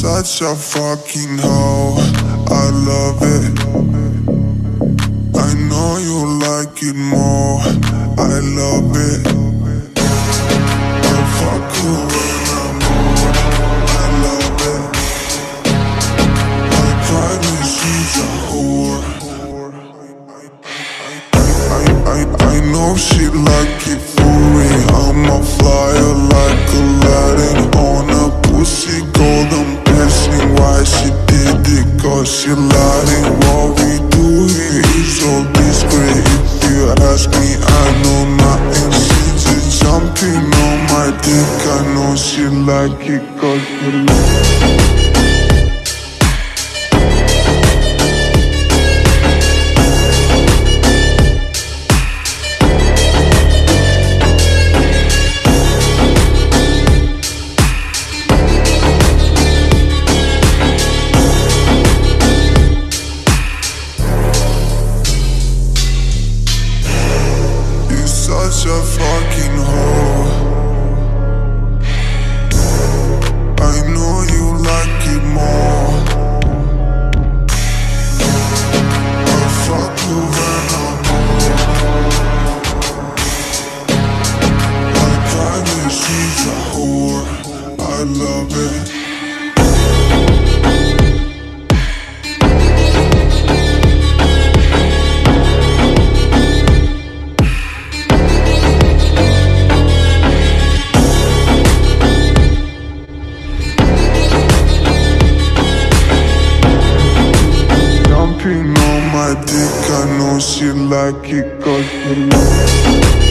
such a fucking hoe. I love it. I know you like it more. I love it. I fuck you when I'm bored. I love it. I a whore. I, I, I know she like it for me. I'm a flyer Why she did it? Cause she lying. What we do here is so discreet. If you ask me, I know. She just jumping on my dick. I know she like it cause she like such a fucking hoe. My dick, I know she like it cause she